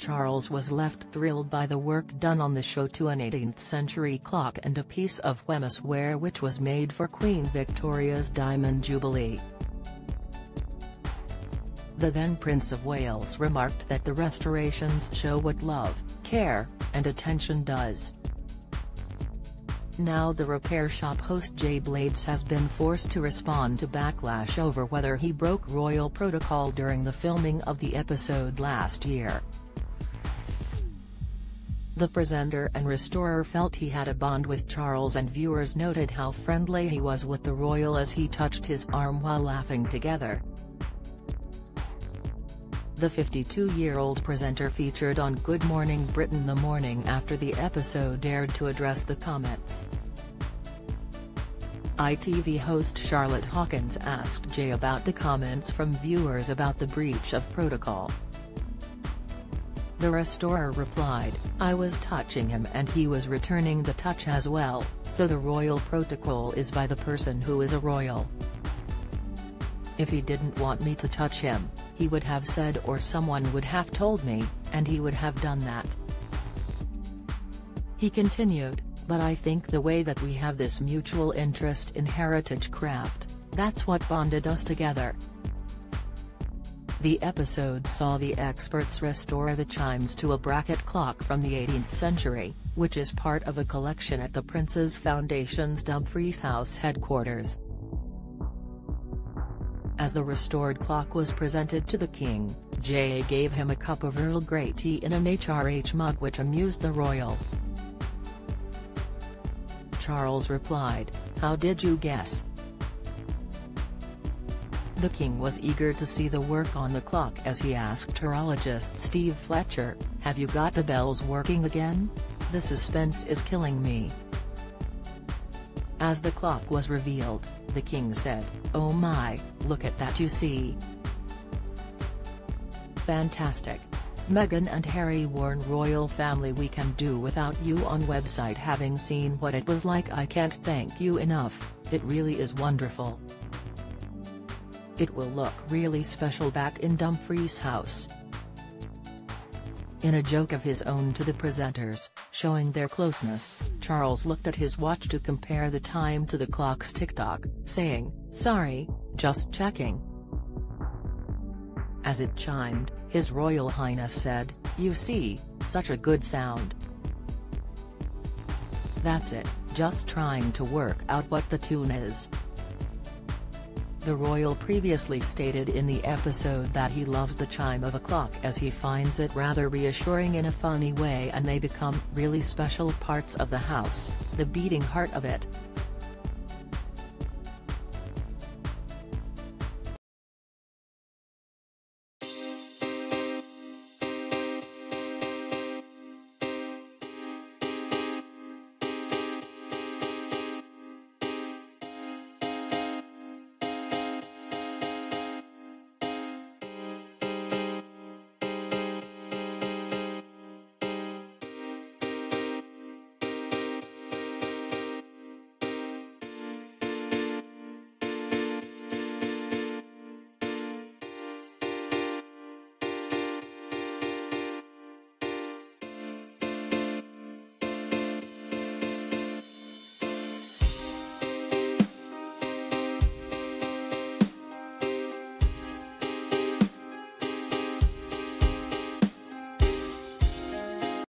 Charles was left thrilled by the work done on the show to an 18th-century clock and a piece of Wemyss ware which was made for Queen Victoria's Diamond Jubilee. The then Prince of Wales remarked that the restorations show what love, care, and attention does. Now the repair shop host Jay Blades has been forced to respond to backlash over whether he broke royal protocol during the filming of the episode last year. The presenter and restorer felt he had a bond with Charles and viewers noted how friendly he was with the royal as he touched his arm while laughing together. The 52-year-old presenter featured on Good Morning Britain the morning after the episode dared to address the comments. ITV host Charlotte Hawkins asked Jay about the comments from viewers about the breach of protocol. The restorer replied, I was touching him and he was returning the touch as well, so the royal protocol is by the person who is a royal. If he didn't want me to touch him, he would have said or someone would have told me, and he would have done that. He continued, but I think the way that we have this mutual interest in heritage craft, that's what bonded us together. The episode saw the experts restore the chimes to a bracket clock from the 18th century, which is part of a collection at the Prince's Foundation's Dumfries House headquarters. As the restored clock was presented to the king, Jay gave him a cup of Earl Grey tea in an HRH mug which amused the royal. Charles replied, How did you guess? The king was eager to see the work on the clock as he asked horologist Steve Fletcher, have you got the bells working again? The suspense is killing me. As the clock was revealed, the king said, oh my, look at that you see. Fantastic. Meghan and Harry warn royal family we can do without you on website having seen what it was like I can't thank you enough, it really is wonderful. It will look really special back in Dumfries house. In a joke of his own to the presenters, showing their closeness, Charles looked at his watch to compare the time to the clock's tick-tock, saying, sorry, just checking. As it chimed, His Royal Highness said, you see, such a good sound. That's it, just trying to work out what the tune is. The royal previously stated in the episode that he loves the chime of a clock as he finds it rather reassuring in a funny way and they become really special parts of the house, the beating heart of it.